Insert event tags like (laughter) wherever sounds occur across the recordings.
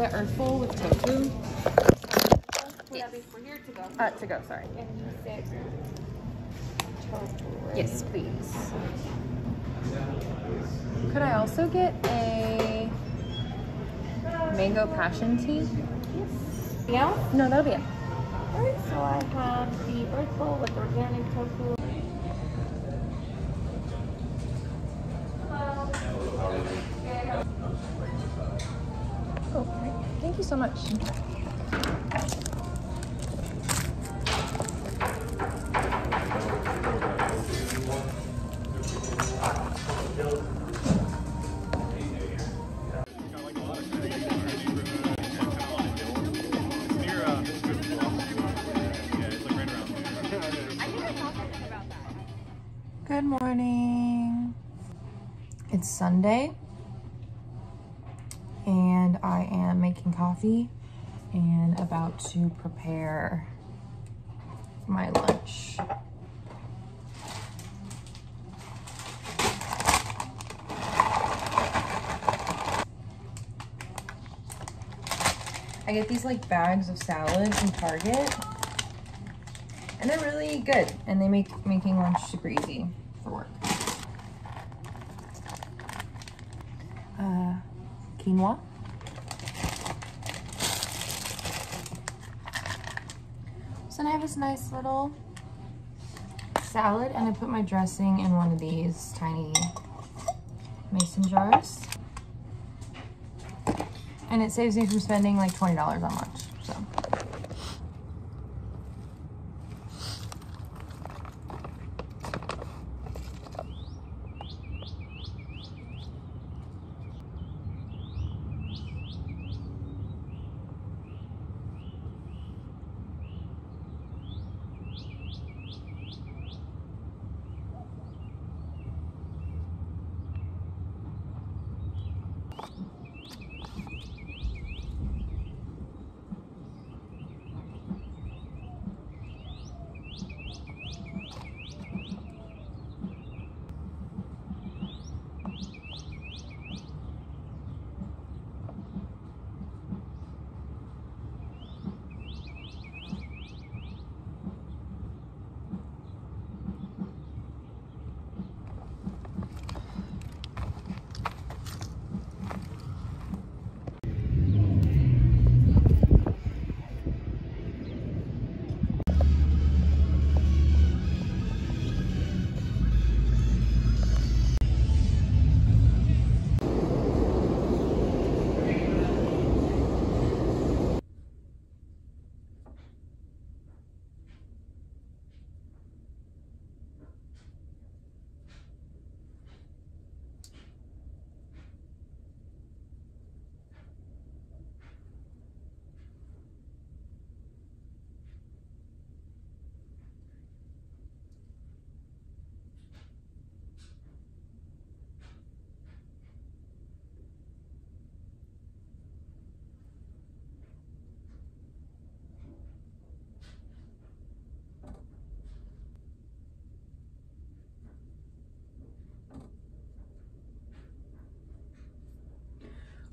The Earthful with tofu. Would that be for here to go? Uh, to go, sorry. And you said tofu. Yes, please. Could I also get a mango passion tea? Yes. Yeah? No, that'll be it. Alright, so I have the Earthful with organic tofu. You so much. Good morning. It's Sunday and I am making coffee and about to prepare my lunch. I get these like bags of salad from Target and they're really good and they make making lunch super easy for work. Uh, quinoa. So I have this nice little salad and I put my dressing in one of these tiny mason jars. And it saves me from spending like $20 on lunch,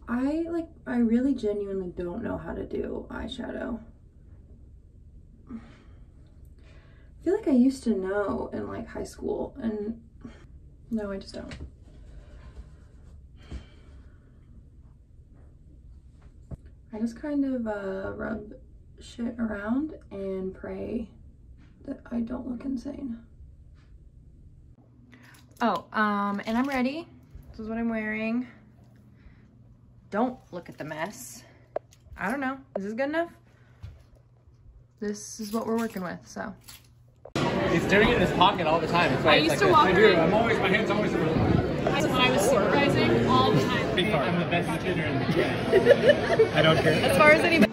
I like I really genuinely don't know how to do eyeshadow. I feel like I used to know in like high school and no, I just don't. I just kind of uh, rub shit around and pray that I don't look insane. Oh, um, and I'm ready. This is what I'm wearing. Don't look at the mess. I don't know. Is this good enough? This is what we're working with, so. He's staring in his pocket all the time. That's why I it's used like to this. walk I do. I'm always, my hand's always in my when I was supervising all the time. I'm the best tutor in the (laughs) I don't care. As far as anybody